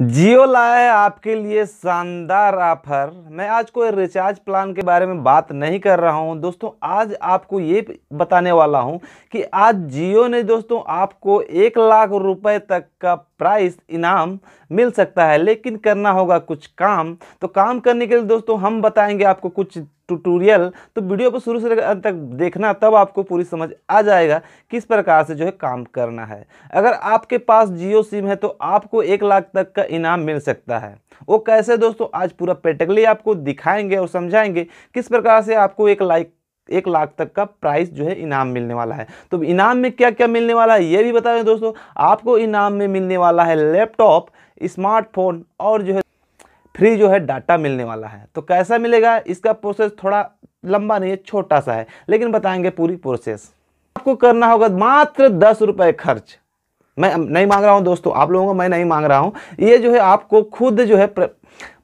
जियो लाया है आपके लिए शानदार ऑफ़र। मैं आज कोई रिचार्ज प्लान के बारे में बात नहीं कर रहा हूँ। दोस्तों, आज आपको ये बताने वाला हूँ कि आज जियो ने दोस्तों आपको एक लाख रुपए तक का प्राइस इनाम मिल सकता है, लेकिन करना होगा कुछ काम। तो काम करने के लिए दोस्तों, हम बताएँगे आपको कुछ ट्यूटोरियल तो वीडियो को शुरू से अंत तक देखना, तब आपको पूरी समझ आ जाएगा किस प्रकार से जो है काम करना है। अगर आपके पास जियो सिम है तो आपको एक लाख तक का इनाम मिल सकता है। वो कैसे दोस्तों, आज पूरा प्रैक्टिकली आपको दिखाएँगे और समझाएँगे किस प्रकार से आपको एक लाइक एक लाख तक का प्राइस जो है इनाम मिलने वाला है। तो इनाम में क्या क्या मिलने वाला है, ये भी बता दें दोस्तों, आपको इनाम में मिलने वाला है लैपटॉप स्मार्टफ़ोन और जो है फ्री जो है डाटा मिलने वाला है। तो कैसा मिलेगा, इसका प्रोसेस थोड़ा लंबा नहीं है, छोटा सा है, लेकिन बताएँगे पूरी प्रोसेस आपको करना होगा मात्र दस रुपये खर्च। मैं, नहीं मांग रहा हूँ दोस्तों, आप लोगों को मैं नहीं मांग रहा हूँ। ये जो है आपको खुद जो है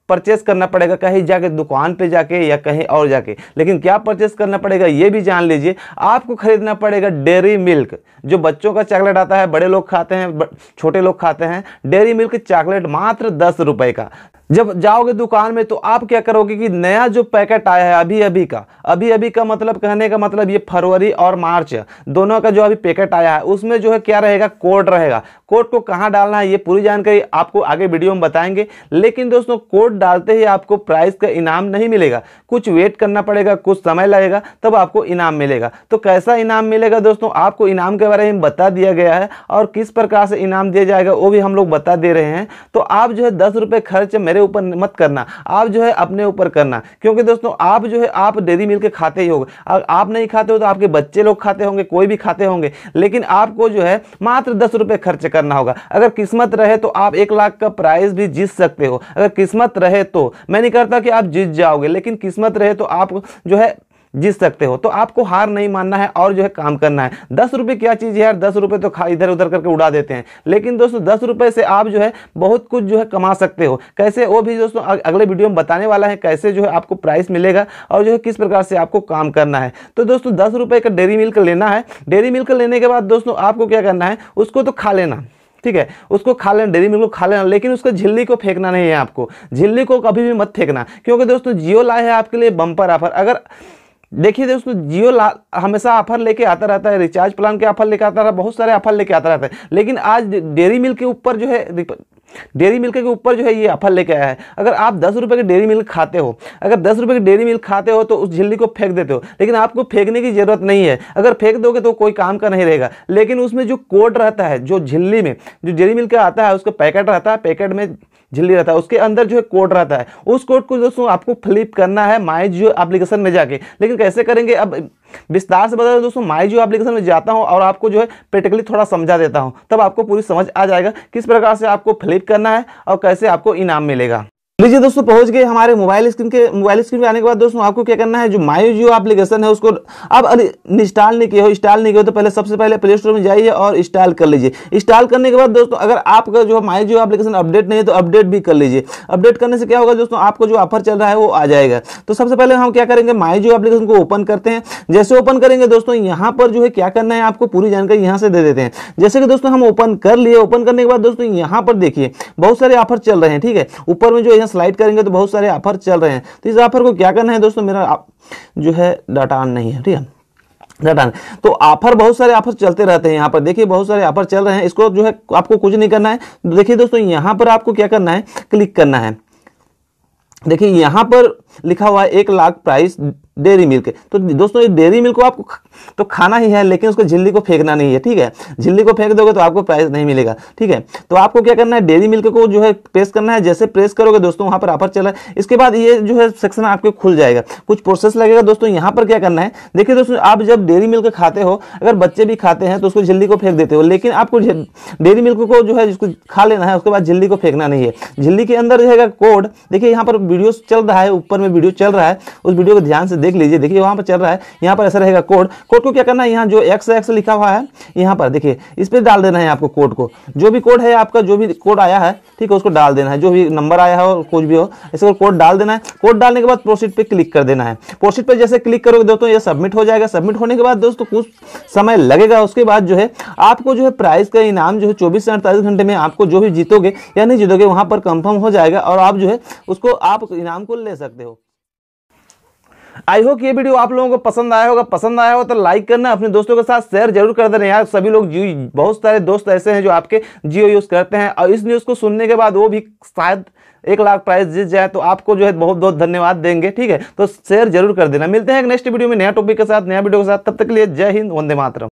परचेस करना पड़ेगा, कहीं जाके दुकान पे जाके या कहीं और जाके। लेकिन क्या परचेस करना पड़ेगा, ये भी जान लीजिए, आपको खरीदना पड़ेगा डेयरी मिल्क जो बच्चों का चॉकलेट आता है, बड़े लोग खाते हैं छोटे लोग खाते हैं डेयरी मिल्क चॉकलेट मात्र दस रुपए का। जब जाओगे दुकान में तो आप क्या करोगे कि नया जो पैकेट आया है अभी अभी का, अभी अभी का मतलब कहने का मतलब ये फरवरी और मार्च, दोनों का जो अभी पैकेट आया है, उसमें जो है क्या रहेगा, कोड रहेगा। कोड को कहाँ डालना है ये पूरी जानकारी आपको आगे वीडियो में बताएँगे, लेकिन दोस्तों कोड डालते ही आपको प्राइस का इनाम नहीं मिलेगा। कुछ वेट करना पड़ेगा, कुछ समय लगेगा, तब आपको इनाम मिलेगा। तो कैसा इनाम मिलेगा दोस्तों, आपको इनाम के बारे में बता दिया गया है, और किस प्रकार से इनाम दिया जाएगा वो भी हम लोग बता दे रहे हैं। तो आप जो है दस खर्च मेरे ऊपर मत करना, आप जो है अपने ऊपर करना। क्योंकि दोस्तों, आप जो है, आप डेरी मिल्क खाते ही होगे। आप नहीं खाते हो तो आपके बच्चे लोग खाते होंगे, कोई भी खाते होंगे। लेकिन आपको जो है, मात्र दस रुपये खर्च करना होगा। अगर किस्मत रहे तो आप एक लाख का प्राइस भी जीत सकते हो। अगर किस्मत रहे तो मैं नहीं करता कि आप जीत जाओगे, लेकिन किस्मत रहे तो आप जो है जीत सकते हो। तो आपको हार नहीं मानना है और जो है काम करना है। दस रुपये क्या चीज़ है यार? दस रुपये तो खा इधर उधर करके उड़ा देते हैं। लेकिन दोस्तों, दस रुपये से आप जो है बहुत कुछ जो है कमा सकते हो। कैसे? वो भी दोस्तों अगले वीडियो में बताने वाला है कैसे जो है आपको प्राइस मिलेगा और जो है किस प्रकार से आपको काम करना है। तो दोस्तों, दस रुपये का डेयरी मिल्क लेना है। डेयरी मिल्क लेने के बाद दोस्तों, आपको क्या करना है? उसको तो खा लेना, ठीक है? उसको खा लेना, डेरी मिल्क को खा लेना, लेकिन उसको झिल्ली को फेंकना नहीं है आपको। झिल्ली को कभी भी मत फेंकना, क्योंकि दोस्तों, जियो लाए है आपके लिए बम्पर ऑफ़र। अगर देखिए दोस्तों जियो हमेशा ऑफ़र लेके आता रहता है रिचार्ज प्लान के ऑफ़र लेके आता रहा है, बहुत सारे ऑफ़र लेके आता रहता है। लेकिन आज डेयरी मिल के ऊपर जो है डेयरी मिल्क के ऊपर जो है ये ऑफ़र लेके आया है। अगर आप दस रुपये के डेयरी मिल्क खाते हो, अगर दस रुपये की डेयरी मिल्क खाते हो तो उस झिल्ली को फेंक देते हो, लेकिन आपको फेंकने की ज़रूरत नहीं है। अगर फेंक दोगे तो कोई काम का नहीं रहेगा। लेकिन उसमें जो कोड रहता है, जो झिल्ली में, जो डेयरी मिल्क का आता है, उसका पैकेट रहता है, पैकेट में झिल्ली रहता है, उसके अंदर जो है कोड रहता है। उस कोड को दोस्तों आपको फ्लिप करना है माई जियो एप्लीकेशन में जाके। लेकिन कैसे करेंगे? अब विस्तार से बता दोस्तों माई जियो एप्लीकेशन में जाता हूँ और आपको जो है प्रैक्टिकली थोड़ा समझा देता हूँ, तब आपको पूरी समझ आ जाएगा किस प्रकार से आपको फ्लिप करना है और कैसे आपको इनाम मिलेगा। लीजिए दोस्तों, पहुँच गए हमारे मोबाइल स्क्रीन के मोबाइल स्क्रीन पे आने के बाद दोस्तों, आपको क्या करना है, जो माई जियो एप्लीकेशन है, उसको अब इंस्टॉल नहीं किया हो इंस्टॉल नहीं किया हो तो पहले सबसे पहले प्ले स्टोर में जाइए और इंस्टॉल कर लीजिए। इंस्टॉल करने के बाद दोस्तों, अगर आपका जो माई जियो एप्लीकेशन अपडेट नहीं है तो अपडेट भी कर लीजिए। अपडेट करने से क्या होगा दोस्तों, आपको जो ऑफ़र चल रहा है, वो आ जाएगा। तो सबसे पहले हम क्या करेंगे माई जियो एप्लीकेशन को ओपन करते हैं। जैसे ओपन करेंगे दोस्तों, यहाँ पर जो है क्या करना है, आपको पूरी जानकारी यहाँ से दे देते हैं। जैसे कि दोस्तों, हम ओपन कर लिए ओपन करने के बाद दोस्तों, यहाँ पर देखिए, बहुत सारे ऑफ़र चल रहे हैं, ठीक है? ऊपर में जो यहाँ स्लाइड करेंगे तो बहुत सारे ऑफ़र चल रहे हैं। तो इस ऑफ़र को क्या करना है दोस्तों? मेरा जो है डाटा ऑन नहीं है, ठीक है? डाटा तो ऑफ़र बहुत सारे ऑफ़र चलते रहते हैं यहाँ पर। देखिए, बहुत सारे ऑफ़र चल रहे हैं। इसको जो है आपको कुछ नहीं करना है। देखिए दोस्तों, यहाँ पर आपको क्या करना है? क्लिक करना है। देखिए, यहाँ पर लिखा हुआ है, एक लाख प्राइस डेयरी मिल्क। तो दोस्तों, ये डेयरी मिल्क को आपको तो खाना ही है, लेकिन उसको झिल्ली को फेंकना नहीं है, ठीक है? झिल्ली को फेंक दोगे तो आपको प्राइस नहीं मिलेगा, ठीक है? तो आपको क्या करना है डेयरी मिल्क को जो है प्रेस करना है, जैसे प्रेस करोगे दोस्तों, वहाँ पर ऑफ़र चला इसके बाद ये जो है सेक्शन आपके खुल जाएगा। कुछ प्रोसेस लगेगा दोस्तों, यहाँ पर क्या करना है, देखिए दोस्तों, आप जब डेयरी मिल्क खाते हो, अगर बच्चे भी खाते हैं तो उसको झिल्ली को फेंक देते हो, लेकिन आपको डेयरी मिल्क को जो है जिसको खा लेना है, उसके बाद झिल्ली को फेंकना नहीं है। झिल्ली के अंदर रहेगा कोड, देखिए यहाँ पर वीडियो चल रहा है, ऊपर में वीडियो चल रहा है, उस वीडियो को ध्यान से देख लीजिए। देखिए, वहाँ पर चल रहा है। यहाँ पर ऐसा रहेगा कोड। कोड को क्या करना है? यहाँ जो एक्स एक्स लिखा हुआ है, यहाँ पर देखिए, इस पर डाल देना है आपको कोड को। जो भी कोड है आपका, जो भी कोड आया है, ठीक है, उसको डाल देना है। जो भी नंबर आया है, कुछ भी हो इसको कोड डाल देना है। कोड डालने के बाद प्रोसीड पे क्लिक कर देना है। प्रोसीड पे जैसे क्लिक करोगे दोस्तों, ये सबमिट हो जाएगा। सबमिट होने के बाद दोस्तों, कुछ समय लगेगा। उसके बाद जो है, आपको जो है प्राइस का इनाम जो है चौबीस से अड़तालीस घंटे में आपको जो भी जीतोगे या नहीं जीतोगे, वहाँ पर कंफर्म हो जाएगा और आप जो है, उसको आप इनाम को ले सकते हो। आई होप ये वीडियो आप लोगों को पसंद आया होगा। पसंद आया हो तो लाइक करना, अपने दोस्तों के साथ शेयर ज़रूर कर देना यार। सभी लोग जियो बहुत सारे दोस्त ऐसे हैं जो आपके जियो यूज़ करते हैं। और इस न्यूज़ को सुनने के बाद वो भी शायद एक लाख प्राइस जीत जाए तो आपको जो है बहुत बहुत धन्यवाद देंगे, ठीक है? तो शेयर ज़रूर कर देना। मिलते हैं नेक्स्ट वीडियो में नया टॉपिक के साथ, नया वीडियो के साथ। तब तक के लिए जय हिंद, वंदे मातरम।